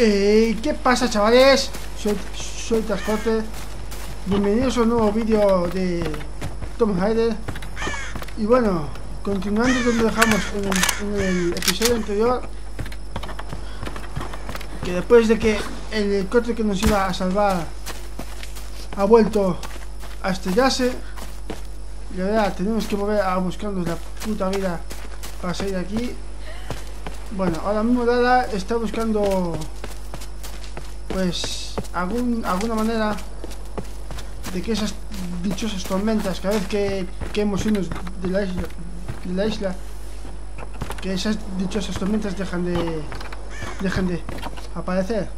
Eh, ¿Qué pasa chavales? Soy, soy Bienvenidos a un nuevo vídeo de Tom Raider. Y bueno, continuando donde dejamos en el, episodio anterior Que después de que el helicóptero que nos iba a salvar Ha vuelto a estrellarse Y ahora tenemos que volver a buscarnos la puta vida para salir de aquí. Bueno, ahora mismo Dada está buscando pues algún, alguna manera de que esas dichosas tormentas, cada vez que, que hemos ido de la isla, de la isla, que esas dichosas tormentas dejan de dejan de aparecer,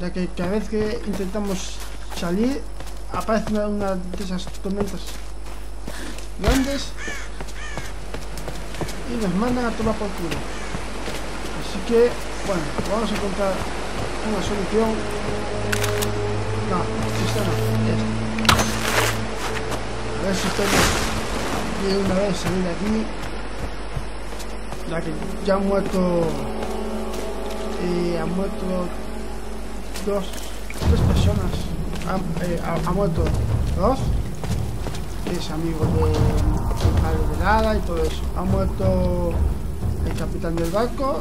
ya que cada vez que intentamos salir aparece una, de esas tormentas grandes y nos mandan a tomar por culo. Así que, bueno, vamos a encontrar una solución. No, esta no, esta. A ver si podemos de una vez salir de aquí. Ya que ya han muerto. Eh, han muerto dos, tres personas. Han, eh, ha, ha, muerto dos. Que es amigo de, del padre de Lara y todo eso. Ha muerto el capitán del barco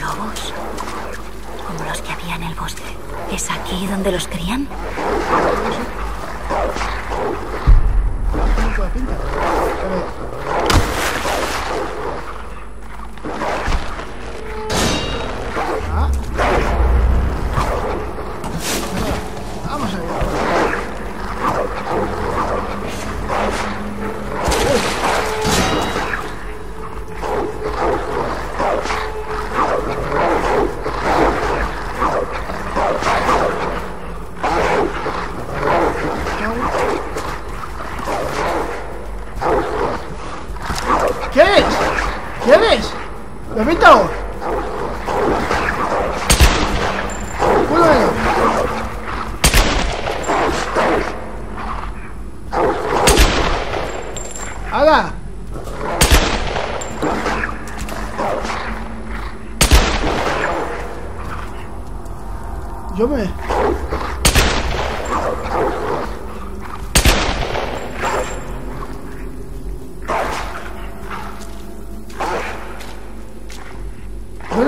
Lobos. Como los que había en el bosque. ¿Es aquí donde los crían? Vamos a ¡Hala! Yo me...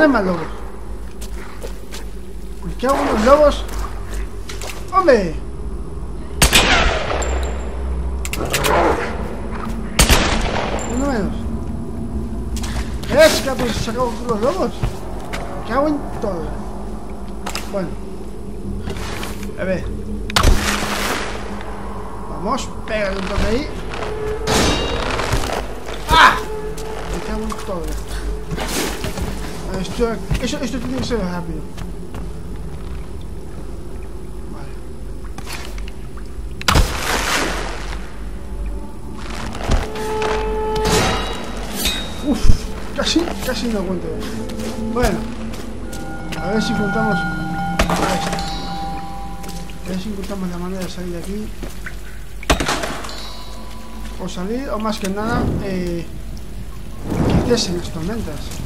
¿Dónde hay más lobos? ¿Me cago en los lobos? ¡Hombre! Uno menos. ¿Es que habéis sacado los lobos? Me cago en todo. Bueno. A ver. Vamos, pégale un toque ahí. ¡Ah! Me cago en todo. Esto, esto tiene que ser rápido. Vale. Uf, casi, casi no aguanto. Bueno, a ver si encontramos. A ver si encontramos la manera de salir de aquí. O salir, o más que nada, eh, cesen las tormentas.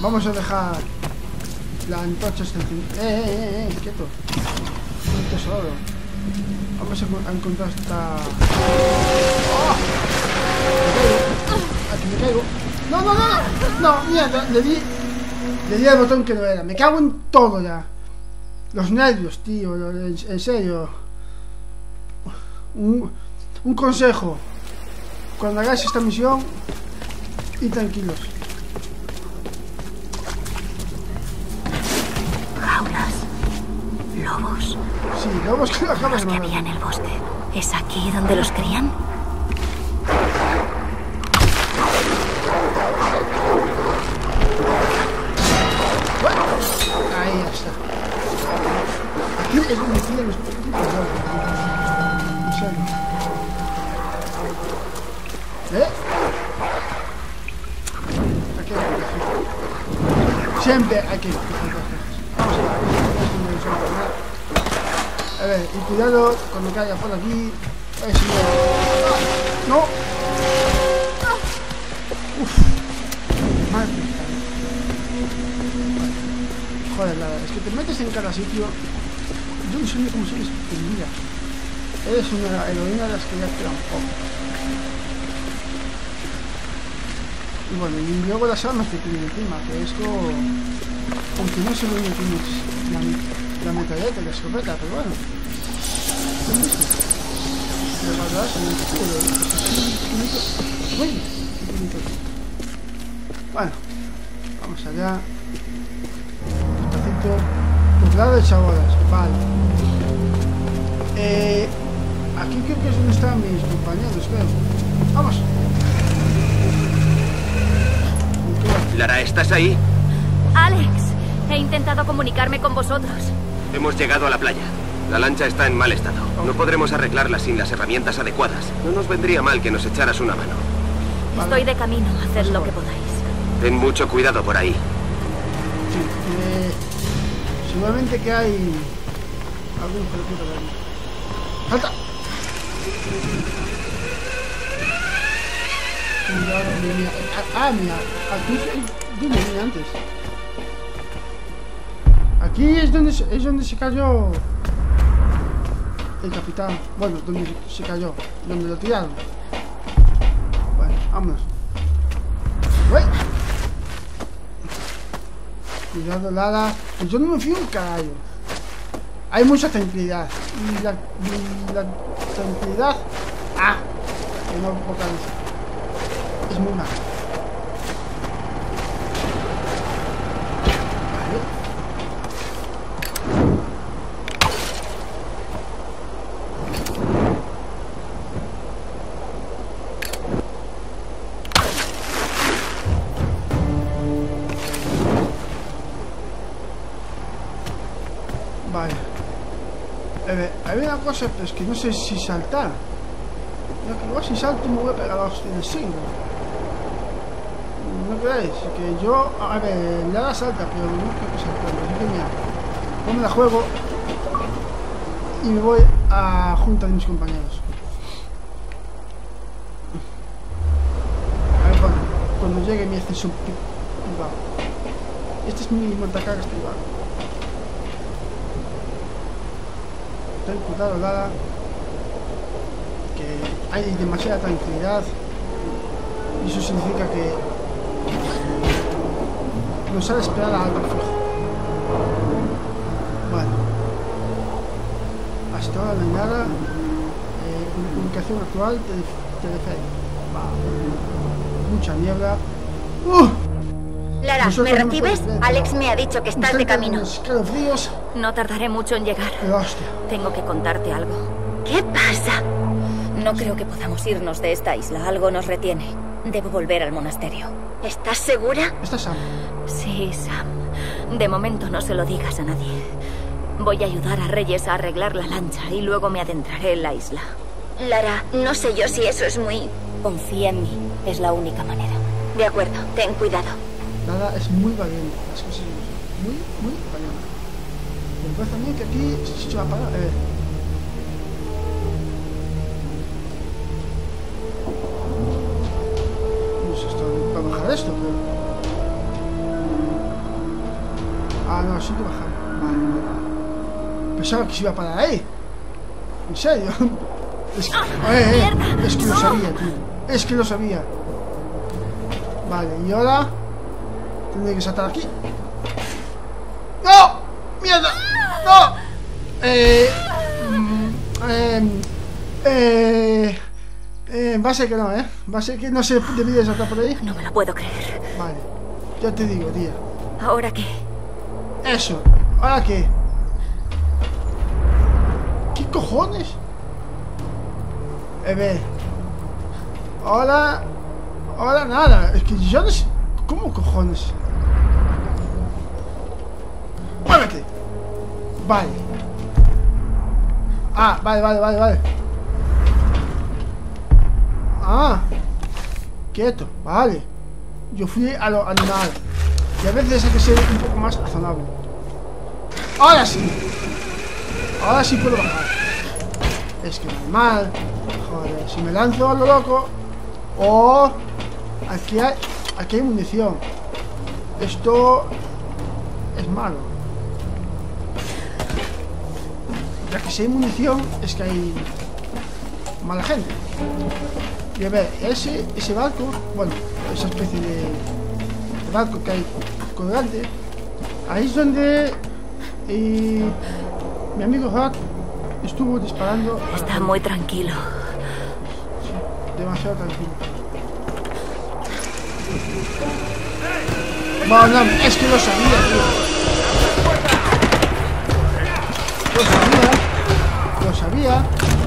Vamos a dejar la antorcha encendida. ¡Eh, eh, eh, eh! ¡Quieto! Un tesoro. Vamos a, encontrar esta... ¡Oh! Aquí me caigo. ¡No, no, no! ¡No! ¡Mierda! Le di... Le di el botón que no era. Me cago en todo ya. Los nervios, tío. En, en serio. Un, un consejo. Cuando hagáis esta misión, y tranquilos. Jaulas. Lobos. Sí, lobos que Los que había en el bosque. ¿Es aquí donde los crían? Ahí está. Aquí es donde tienen los aquí, Vamos a ver, y cuidado cuando caiga por aquí. No. ¡No! Uf. Madre Joder, la, es que te metes en cada sitio. Yo no sé ni cómo sigues mira Eres una heroína de las que ya te dan poco. Y bueno, y luego las armas que tiene encima, que esto... Aunque no se lo tienes la, la metralleta y la escopeta, pero bueno. Un bonito. Bueno, vamos allá. Despacito. Poblado de chabolas, vale. Eh, aquí creo que es donde están mis compañeros, creo. Vamos. Lara, ¿estás ahí? Alex, he intentado comunicarme con vosotros. Hemos llegado a la playa. La lancha está en mal estado. No podremos arreglarla sin las herramientas adecuadas. No nos vendría mal que nos echaras una mano. Estoy de camino a hacer lo que podáis. Ten mucho cuidado por ahí. Eh, seguramente que hay algún pelotudo ahí. ¡Salta! Cuidado, mira, mira. Ah, mira, aquí donde vine antes. Aquí es donde, se- es donde se cayó el capitán. Bueno, donde se cayó, donde lo tiraron. Bueno, vámonos. ¡Uy! Cuidado, Lara. Pues yo no me fío un carajo. Hay mucha tranquilidad. Y la, y la tranquilidad. ¡Ah! Que no vocaliza. Es muy mala. Una cosa, pero es que no sé si saltar. No, que igual si salto me voy a pegar la hostia del siglo. ¿No creéis? Que yo, a ver, Lara salta, pero no creo que saltar. Así que mira, me la juego y me voy a junta de mis compañeros. A ver cuando, cuando llegue mi ascenso pri- privado. Este es mi montacargas privado. Ten cuidado, Lara. Que hay demasiada tranquilidad. Y eso significa que nos ha de esperar a algo fijo. Bueno. Hasta ahora no hay nada. Eh, comunicación actual, tele- teleférico. Va. Mucha niebla. ¡Uh! Lara, ¿me no recibes? Alex me ha dicho que estás de camino. No tardaré mucho en llegar. Tengo que contarte algo. ¿Qué pasa? No creo que podamos irnos de esta isla. Algo nos retiene. Debo volver al monasterio. ¿Estás segura? Esta es Sam. Sí, Sam. De momento no se lo digas a nadie. Voy a ayudar a Reyes a arreglar la lancha y luego me adentraré en la isla. Lara, no sé yo si eso es muy... Confía en mí. Es la única manera. De acuerdo, ten cuidado. Nada, es muy valiente. Las cosas. Muy, muy valiente. Me parece a mí que aquí se va a parar. Eh. No sé esto, para bajar esto, pero... Ah, no, sí que bajar. Vale, vale. Pensaba que se iba a parar ahí. ¿En serio? Es que, eh, eh, es que lo sabía, tío. Es que lo sabía. Vale, y ahora... Tendré que saltar aquí. ¡No! ¡Mierda! ¡No! Eh... mm, eh... Eh... eh, va a ser que no, ¿eh? Va a ser que no se debería saltar por ahí. No me lo puedo creer. Vale. Ya te digo, tía. ¿Ahora qué? Eso. ¿Ahora qué? ¿Qué cojones? Eh, ve. Ahora... Ahora nada. Es que yo no sé... ¿Cómo cojones? ¡Muévete! Vale. Ah, vale, vale, vale, vale. Ah. Quieto, vale. Yo fui a lo animal. Y a veces hay que ser un poco más razonable. Ahora sí. Ahora sí puedo bajar. Es que normal. Joder, si me lanzo a lo loco. Oh. Aquí hay. Aquí hay munición. Esto. Es malo. Ya que si hay munición, es que hay mala gente. Y a ver, ese, ese barco, bueno, esa especie de, de barco que hay colgante, ahí es donde eh, mi amigo Hawk estuvo disparando. Está muy tranquilo. demasiado tranquilo. Bueno, es que lo sabía, tío. Sabía.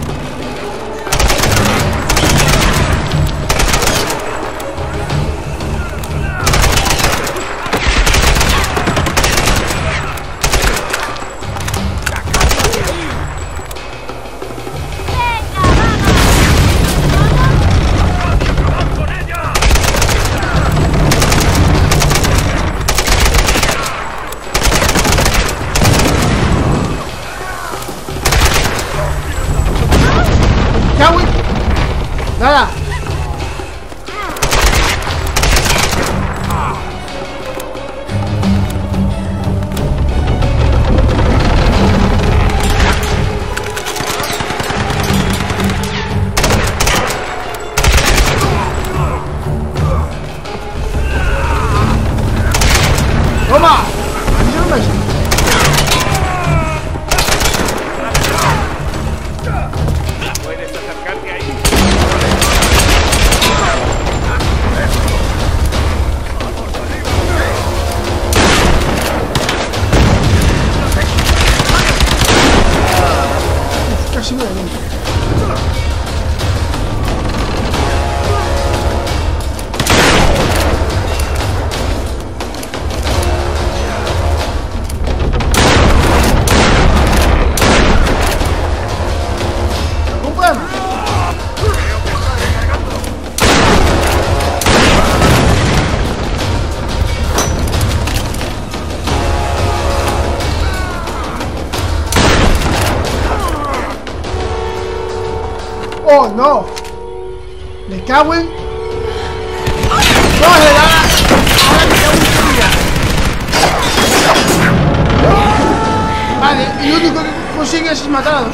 Consigues es matar a.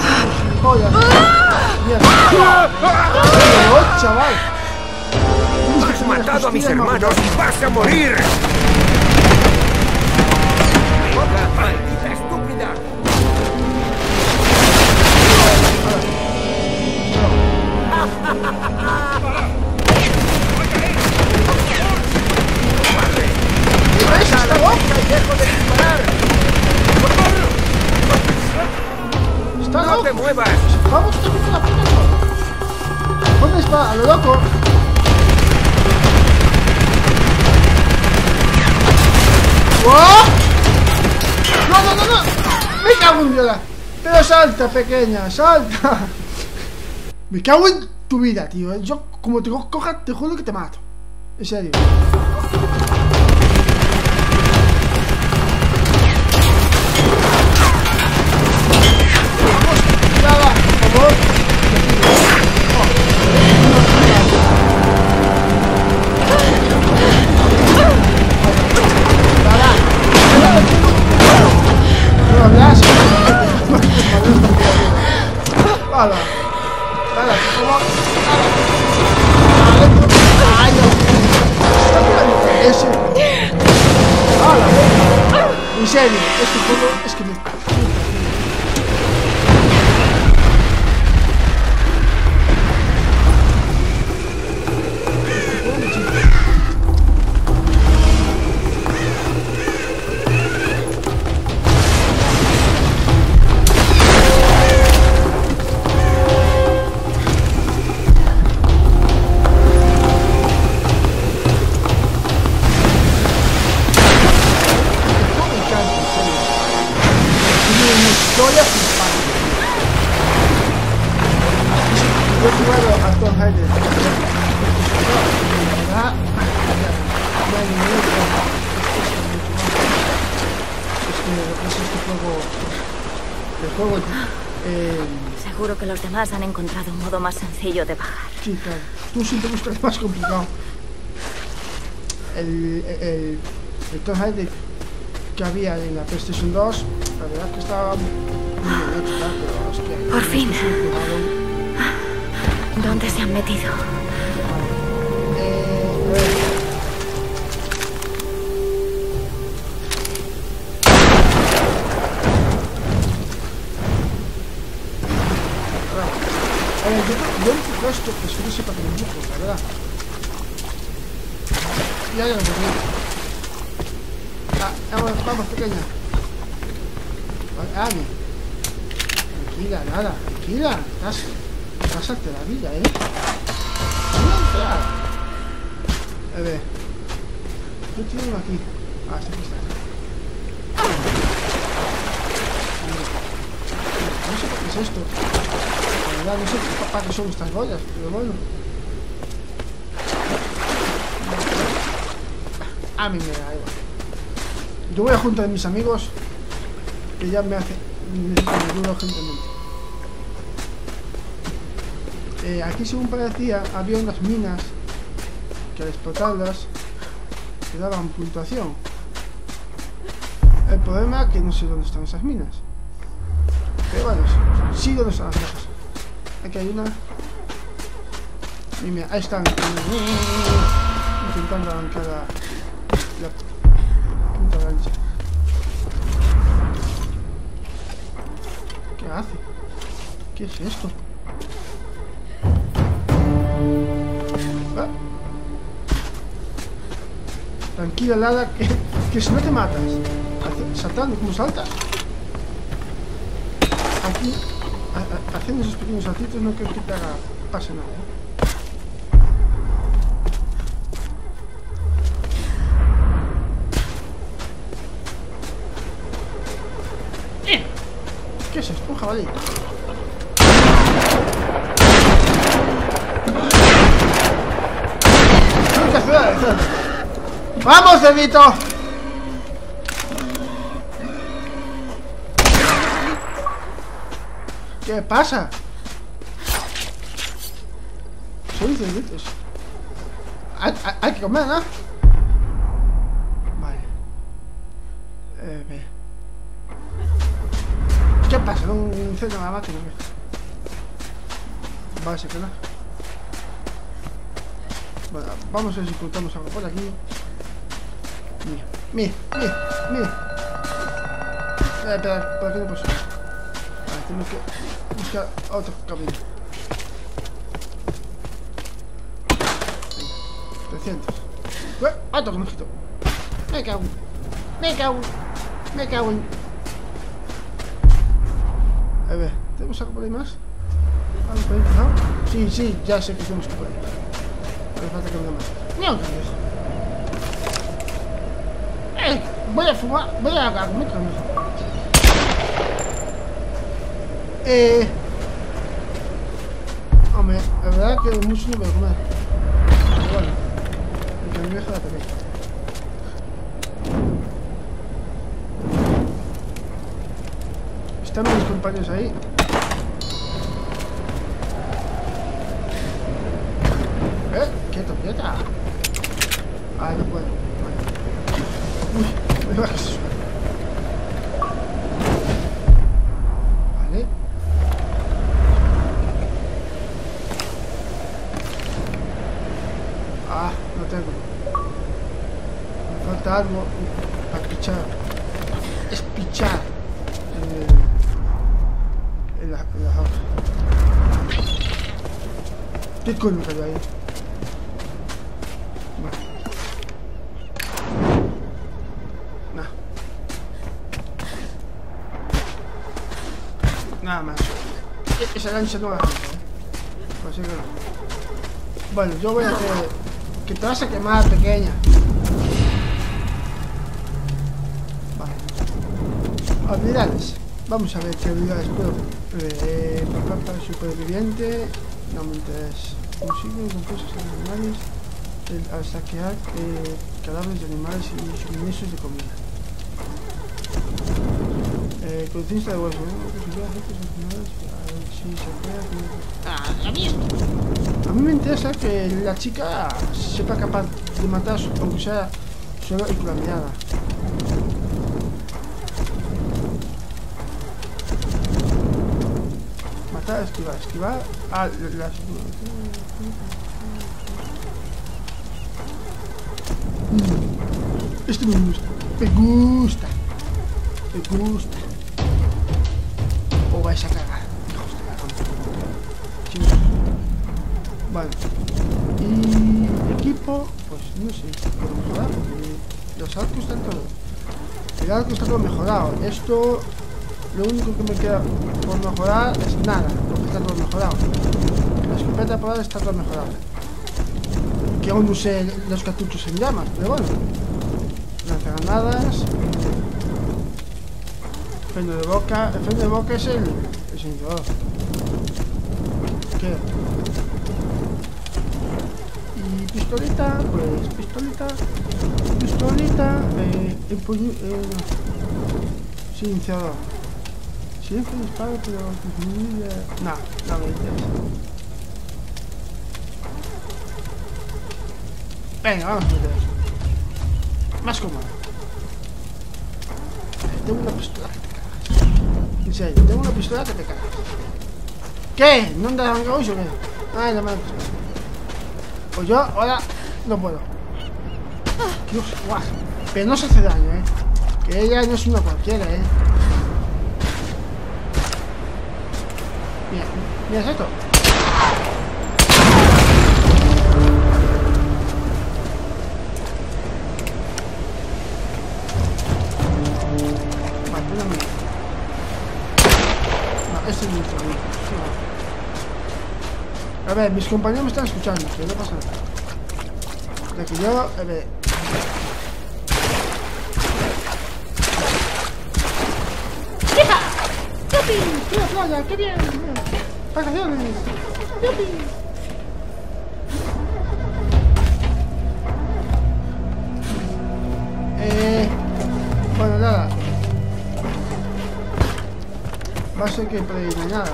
Joder. Mierda. ¡Oh, chaval! Has matado a mis hermanos y vas a morir. Venga, maldita estúpida. No te muevas. ¡Vamos, meto la puta! ¿Dónde está? ¡A lo loco! ¡Oh! ¡No, no, no, no! ¡Me cago en viola! Pero salta, pequeña, salta. Me cago en tu vida, tío. Yo, como te co- coja, te juro que te mato. En serio. Este juego... El juego... Eh, Seguro que los demás han encontrado un modo más sencillo de bajar. sí, claro. Tú siempre buscas más complicado. El, el, el Raider que había en la PlayStation 2, la verdad que estaba muy bien hecho, pero es que... Por fin. es. ¿Dónde se han metido? Esto, pues que no sepa que lo empujo, la verdad. Ya, ya lo. Ah, vamos, vamos, pequeña. Vale. Tranquila, nada, tranquila. Estás, pásate la vida, ¿eh? A ver. Yo tengo uno aquí. Ah, está aquí está. No sé qué es esto. No sé para qué son estas bolas, pero bueno. A mí me da igual. Yo voy a juntar a mis amigos que ya me hace necesito ayuda urgentemente. Eh, aquí según parecía había unas minas que al explotarlas te daban puntuación. El problema es que no sé dónde están esas minas. Pero bueno, sí dónde están las cosas. Aquí hay una. Y mira, ahí están. Intentando arrancar la, la lancha. ¿Qué hace? ¿Qué es esto? Ah. Tranquila, Lada, que, que si no te matas. Saltando, como saltas. Aquí, haciendo esos pequeños saltitos, no creo que te haga pase nada. ¿eh? ¿Qué es esto? Un jabalí. ¡Vamos, cerdito! ¿Qué pasa? Soy cerditos. Hay, hay- hay que comer, ¿no? Vale. Eh, ve. ¿Qué pasa? Un incendio en la máquina. Vale, se queda. Bueno, vamos a ver si ocultamos algo por aquí. Mira, mira, mira, mira. Eh, espera, por aquí no puedo tenemos que buscar otro camino. Venga, 300. ¡Eh! ¡Otro conejito! Me cago en... Me cago. Me cago en... A ver, ¿tenemos algo por ahí más? ¿Algo por? Sí, sí, ya sé que tenemos que por ahí. No falta que venga más. ¡No, cangrejo! ¡Eh! Voy a fumar, voy a cangrejo. Eh... Hombre, la verdad que mucho no voy a comer. Bueno, el cangrejo la tenéis. Están mis compañeros ahí. ¿Eh? Quieto, quieta. Ah, no puedo. Uy, me bajas eso. Vale. Ah, no tengo. Me falta para pichar. Es pichar. En, el- en la, en la hoja. ¿Qué coño cayó ahí? Nada más. E- Esa lancha no la rompo, ¿eh? Así que no. Bueno, yo voy a hacer... Que te vas a quemar, pequeña. Habilidades. Vamos a ver qué habilidades puedo. Eh, para superviviente. No me interesa. Consigue con cosas animales. el- al saquear eh, cadáveres de animales y suministros de comida. Eh, conciencia de hueso, ¿no? A. Ah, mí esto. A mí me interesa que la chica sepa capaz de matar, aunque sea solo y con la mirada. Matar, esquivar, esquivar. Ah, las... Esto me gusta. Me gusta. Me gusta. O vais a cagar. Vale. Y equipo, pues no sé, puedo mejorar porque los arcos están todos. El arco está todo mejorado. Esto, lo único que me queda por mejorar es nada, porque está todo mejorado. La escopeta por ahora está todo mejorado. Que aún no sé los cartuchos en llamas, pero bueno. Lanzagranadas. Freno de boca. El freno de boca es el. el. ¿Qué? Y pistolita, pues pistolita. Pistolita. Eh. Eh, silenciador. Silencio disparo, pero disminuye. No, no me interesa. Venga, vamos a meter esto. Más cómodo. Tengo una pistola que te cagas. En serio, tengo una pistola que te cagas. ¿Qué? ¿No andas a hoy o qué? Ay, la madre. Pues yo ahora no puedo. Dios, guau. Pero no se hace daño, eh. Que ella no es una cualquiera, eh. Mira, mira esto. Vale. No, es amigo. No. A ver, mis compañeros me están escuchando, que no pasa nada. De que yo, a ver. ¡Qué playa! ¡Qué bien! ¡Vacaciones! ¡Yupi! Eh, bueno, nada. Va a ser que hay nada.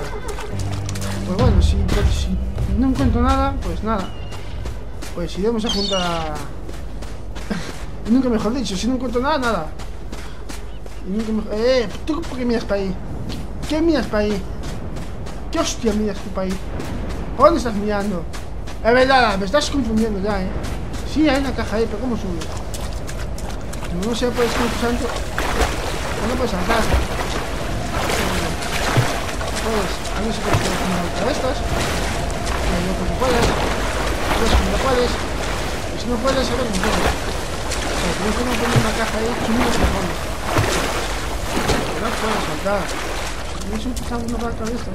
Pues bueno, si, si no encuentro nada, pues nada. Pues iremos a juntar. nunca mejor dicho, si no encuentro nada, nada. Y nunca mejor. Eh, ¿tú por qué miras para ahí? ¿Qué miras para ahí? ¿Qué hostia miras tú para ahí? ¿Por dónde estás mirando? Es verdad, me estás confundiendo ya, eh. Sí, hay una caja ahí, pero ¿cómo sube? No sé, puedes ir santo. No puedes saltar. Puedes, a ver si puedes hacer una estas. Yo creo que puedes. Puedes no puedes. Y si no puedes, a ver cómo puedes. O sea, poner una caja ahí, chungo que pones. No puedes saltar. Un pisado una vaca de estas.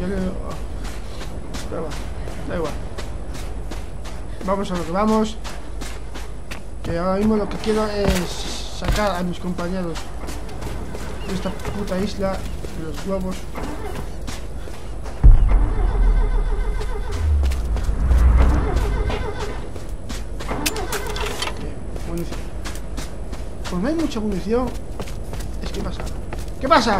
Yo. Oh. Pero va, da igual. Vamos a lo que vamos. Que ahora mismo lo que quiero es sacar a mis compañeros de esta puta isla de los globos. Bien, munición. Pues no hay mucha munición. ¿Qué pasa?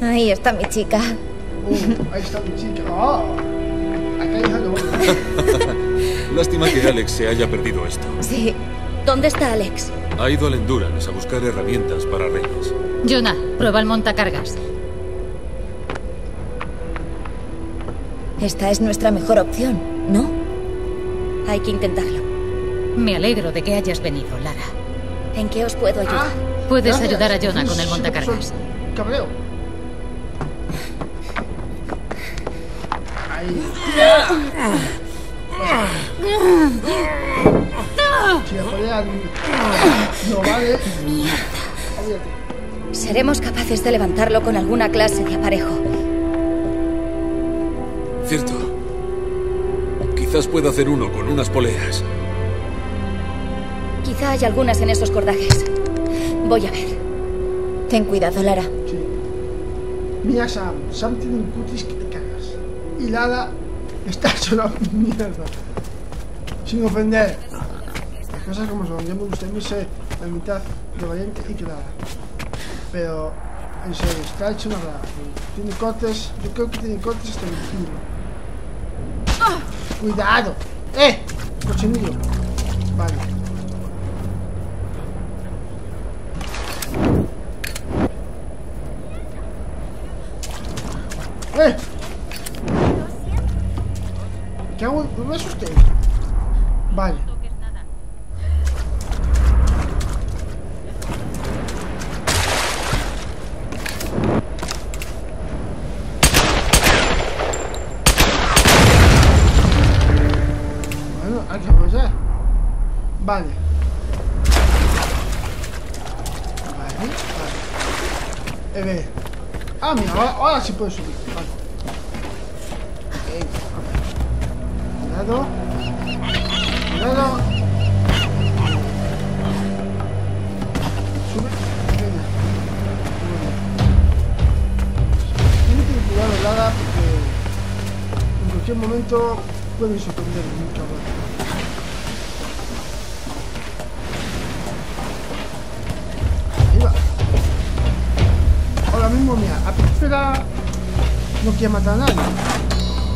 Ahí está mi chica. Uh, ahí está mi chica. ¡Oh! Acá hay algo. Lástima que Alex se haya perdido esto. Sí. ¿Dónde está Alex? Ha ido al Endurance a buscar herramientas para Reyes. Jonah, prueba el montacargas. Esta es nuestra mejor opción, ¿no? Hay que intentarlo. Me alegro de que hayas venido, Lara. ¿En qué os puedo ayudar? Ah, Puedes gracias. ayudar a Jonah con el montacargas. Cabreo. No vale. Olvídate. Seremos capaces de levantarlo con alguna clase de aparejo. Cierto. Quizás pueda hacer uno con unas poleas. Quizá hay algunas en esos cordajes. Voy a ver. Ten cuidado, Lara. Sí. Mira Sam. Sam tiene un cutis que te cagas. Y Lara está hecho una mierda. Sin ofender. Las cosas como son. Yo me gustaría ser la mitad de valiente y que Lara. Pero, en serio, está hecho una rara. Tiene cortes. Yo creo que tiene cortes hasta el culo. ¡Cuidado! ¡Eh! Cochinillo. Vale. ¡Eh! ¿Qué hago? ¿No me asusté? Vale. Bueno, hay que aprovechar. Vale. Vale, vale. Eh. Ah, mira, ahora, ahora sí puedo subir. Momento pueden sorprender cabrón. Ahí. Ahora mismo, mira, a Pífera no quiere matar a nadie.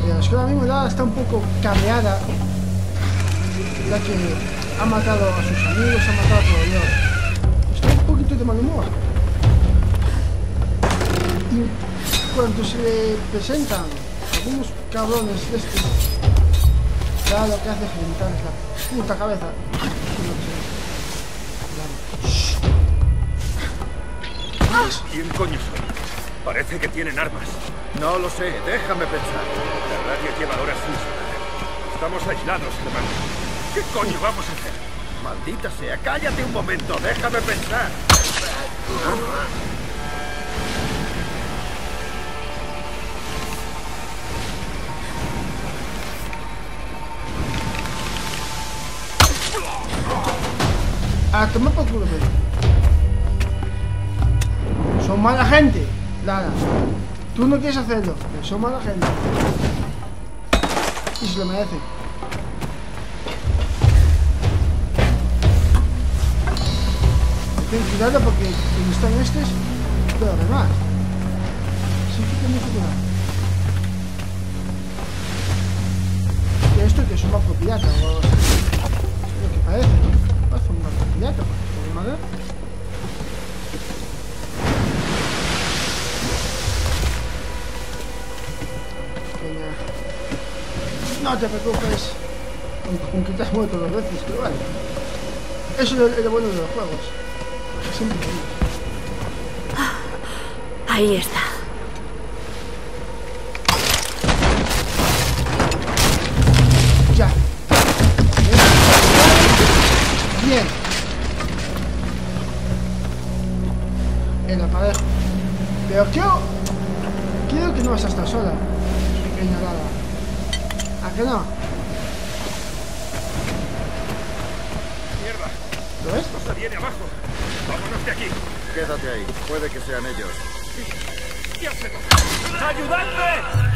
Pero es que ahora mismo la está un poco cabreada. Ya que ha matado a sus amigos, ha matado a todo. Está un poquito de mal humor. Y cuando se le presentan algunos cabrones estos, lo que hace reventarles la puta cabeza. Claro. ¿Quién coño son? Parece que tienen armas. No lo sé, déjame pensar. La radio lleva horas sin. Estamos aislados, hermano. ¿Qué coño vamos a hacer? Maldita sea, cállate un momento, déjame pensar. A tomar por culo, pero. Son mala gente, Lara. Tú no quieres hacerlo, pero son mala gente. Y se lo merecen. Ten cuidado porque donde están estos, puede haber más. Así que ten mucho cuidado. Que esto que es un barco pirata o algo lo que parece, ¿no? No te preocupes. Te has muerto dos veces, pero vale. Eso es lo, bueno de los juegos. Ahí está. Pero quiero... Quiero que no vas a estar sola. Pequeña Lara. ¿A que no? Mierda, ¿Lo ves? cosa viene abajo. Vámonos de aquí. Quédate ahí, puede que sean ellos. ¿Qué hacemos? ¡Ayudadme!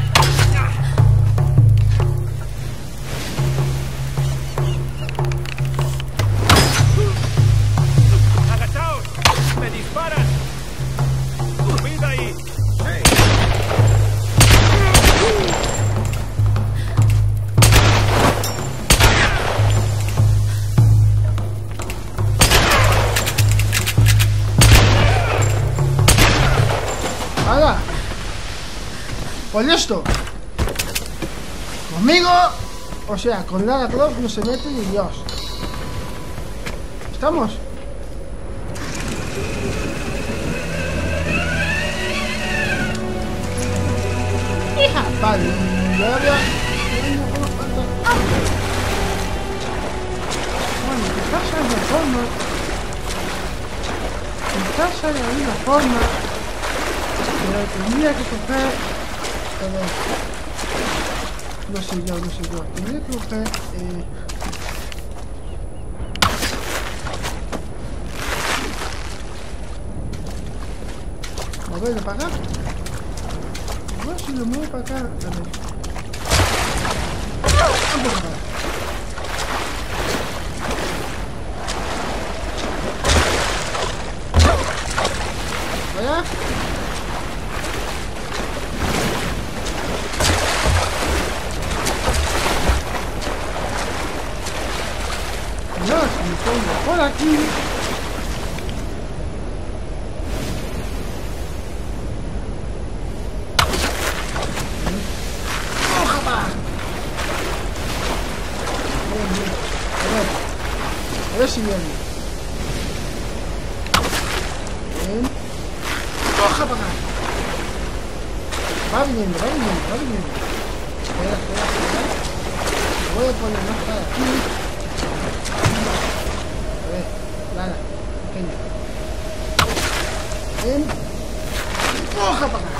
Pues listo. Conmigo, o sea, con Lara Croft no se mete ni Dios. ¿Estamos? ¡Hija! Vale, y ahora voy a... Bueno, quizás hay una forma... Quizás hay alguna forma... Pero tendría que coger... No sé yo, no sé yo. Tendría que coger... Eh... Moverlo para acá. Igual si lo muevo. A ver. Un. ¿Allá? Dios, me pongo por aquí. A ver si viene. Bien. Coja para acá. Va viniendo, va viniendo, va viniendo. Espera, espera, espera. Voy a poner más para aquí. A ver, Lara, pequeña. Bien. Coja para acá.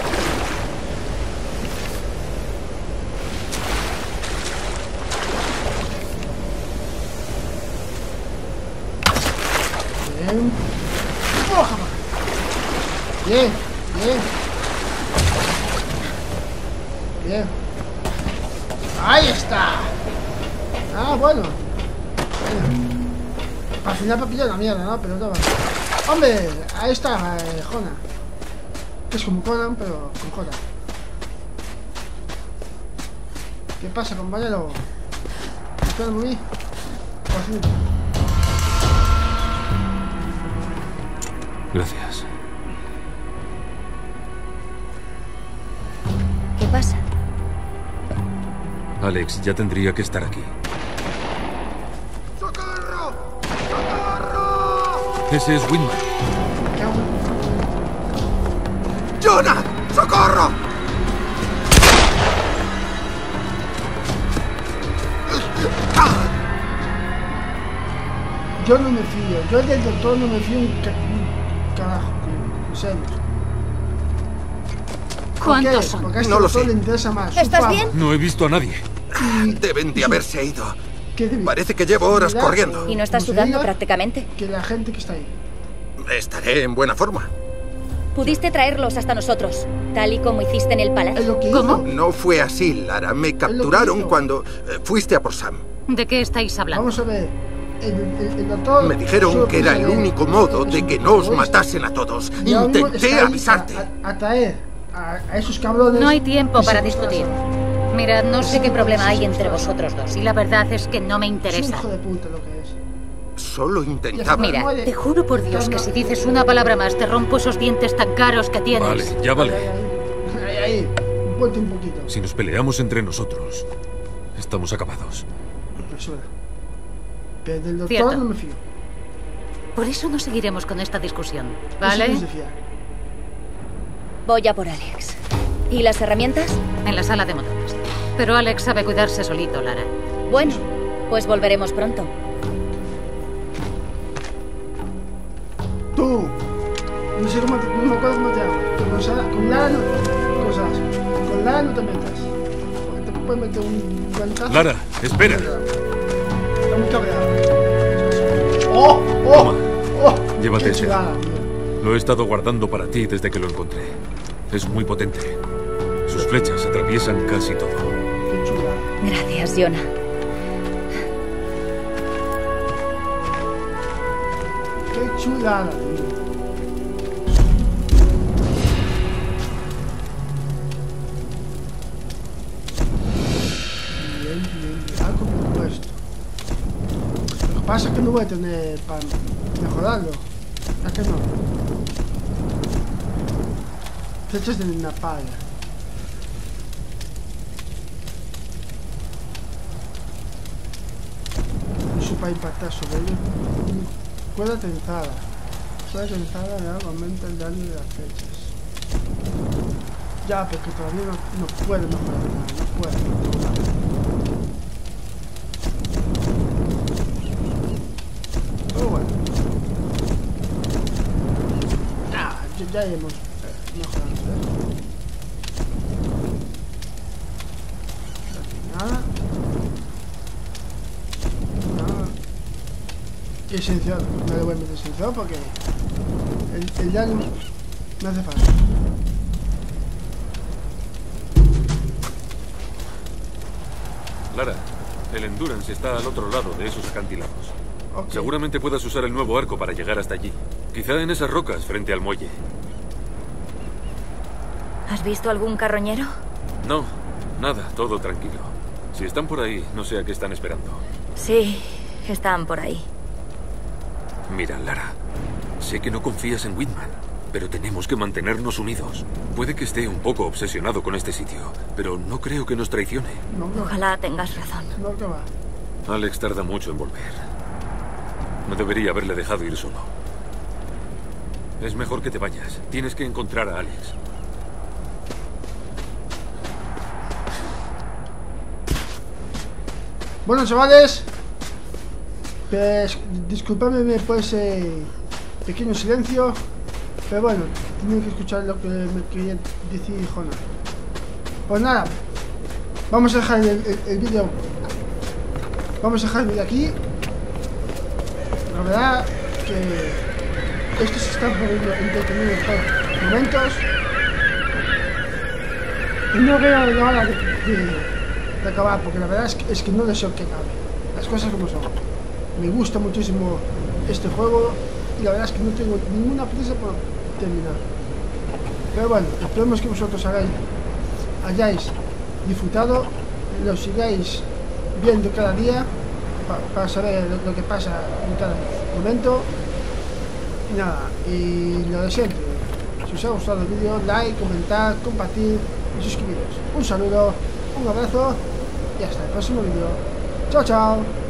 Bien. Bien, bien. Bien. Ahí está. Ah, bueno. Al final me pillar la mierda, ¿no? Pero no. Hombre, ahí está, eh, Jona. Es como Conan, pero con Jona. ¿Qué pasa, compañero? ¿Esperan por mí? Por. Gracias. ¿Qué pasa? Alex ya tendría que estar aquí. ¡Socorro! ¡Socorro! Ese es Winman. ¡Jonah! ¡Socorro! Yo no me fío. Yo del doctor no me fío un. ¿Cuántos son? Porque a este No lo sé. le interesa más. ¿Estás fama. bien? No he visto a nadie. Deben de haberse ido. Parece que llevo horas corriendo. ¿Y no estás sudando prácticamente? Que la gente que está ahí. Estaré en buena forma. Pudiste traerlos hasta nosotros, tal y como hiciste en el palacio. lo que ¿Cómo? No fue así, Lara. Me capturaron cuando eh, fuiste a por Sam. ¿De qué estáis hablando? Vamos a ver. Me dijeron que era el único modo de que no os matasen a todos. Intenté avisarte. No hay tiempo para discutir. Mirad, no sé qué problema hay entre vosotros dos y la verdad es que no me Es un interesa. hijo de puta lo que es. Solo intentaba. Mira, te juro por Dios que si dices una palabra más te rompo esos dientes tan caros que tienes. Vale, ya vale. ahí, ahí, ahí. Ponte un poquito. Si nos peleamos entre nosotros, estamos acabados. Impresora. Pero del doctor Cierto. no me fío. Por eso no seguiremos con esta discusión, Eso ¿vale? no es de fiar. Voy a por Alex. ¿Y las herramientas? En la sala de motores. Pero Alex sabe cuidarse solito, Lara. Bueno, pues volveremos pronto. Tú. No sé cómo te, no Con, Sara- con Lara no. Cosas. Con Lara no te metas. Porque te puedes meter un guantazo. Lara, espera. Está muy cabreado. ¡Oh! ¡Oh! ¡Oh! Llévate ese. Lo he estado guardando para ti desde que lo encontré. Es muy potente. Sus flechas atraviesan casi todo. Gracias, Jonah. Qué chulada, es no voy a tener para mejorarlo. ¿A que no? Flechas de napalm. Uso para impactar sobre ellos. Cuerda tensada. Cuerda tensada aumenta el daño de las flechas. Ya, porque todavía no, no puedo mejorar nada. No puedo. Pero bueno. Ah, ya, ya hemos mejorado. ¿eh? Aquí Nada. Nada. Y esencial. No le voy a meter esencial porque el, el daño me hace falta. Lara, el Endurance está al otro lado de esos acantilados. Ok. Seguramente puedas usar el nuevo arco para llegar hasta allí. Quizá en esas rocas frente al muelle. ¿Has visto algún carroñero? No, nada, todo tranquilo. Si están por ahí, no sé a qué están esperando. Sí, están por ahí. Mira, Lara, sé que no confías en Whitman, pero tenemos que mantenernos unidos. Puede que esté un poco obsesionado con este sitio, pero no creo que nos traicione. Ojalá tengas razón. Alex tarda mucho en volver. No debería haberle dejado ir solo. Es mejor que te vayas. Tienes que encontrar a Alex. Bueno, chavales, pues disculpadme por ese pequeño silencio, pero bueno, tienen que escuchar lo que me quería decir Jona. Pues nada, vamos a dejar el, el- el vídeo. Vamos a dejar el vídeo aquí. La verdad que esto se está poniendo entretenido por momentos. Y no veo la hora de, de- acabar, porque la verdad es que, es que no deseo que acabe. Las cosas como son. Me gusta muchísimo este juego y la verdad es que no tengo ninguna prisa por terminar. Pero bueno, esperemos que vosotros hagáis, hayáis disfrutado, lo sigáis viendo cada día pa- para saber lo, lo que pasa en cada momento. Y nada, y lo de siempre. Si os ha gustado el vídeo, like, comentar, compartir y suscribiros. Un saludo, un abrazo y hasta el próximo vídeo. Chao, chao.